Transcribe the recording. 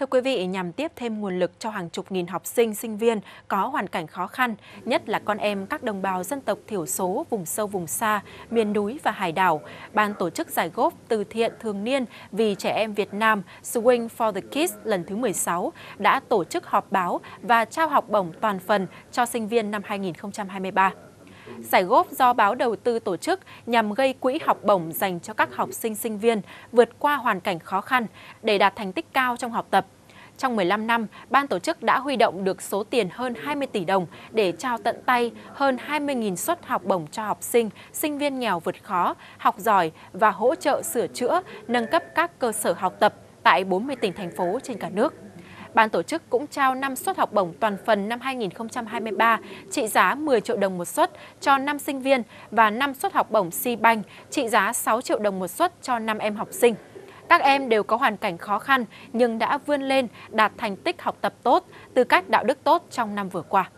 Thưa quý vị, nhằm tiếp thêm nguồn lực cho hàng chục nghìn học sinh, sinh viên có hoàn cảnh khó khăn, nhất là con em các đồng bào dân tộc thiểu số, vùng sâu, vùng xa, miền núi và hải đảo, Ban tổ chức giải góp từ thiện thường niên vì trẻ em Việt Nam Swing for the Kids lần thứ 16 đã tổ chức họp báo và trao học bổng toàn phần cho sinh viên năm 2023. Giải góp do báo đầu tư tổ chức nhằm gây quỹ học bổng dành cho các học sinh sinh viên vượt qua hoàn cảnh khó khăn để đạt thành tích cao trong học tập. Trong 15 năm, ban tổ chức đã huy động được số tiền hơn 20 tỷ đồng để trao tận tay hơn 20.000 suất học bổng cho học sinh, sinh viên nghèo vượt khó, học giỏi và hỗ trợ sửa chữa, nâng cấp các cơ sở học tập tại 40 tỉnh thành phố trên cả nước. Ban tổ chức cũng trao 5 suất học bổng toàn phần năm 2023 trị giá 10 triệu đồng một suất cho 5 sinh viên và 5 suất học bổng Si Banh trị giá 6 triệu đồng một suất cho 5 em học sinh. Các em đều có hoàn cảnh khó khăn nhưng đã vươn lên đạt thành tích học tập tốt, tư cách đạo đức tốt trong năm vừa qua.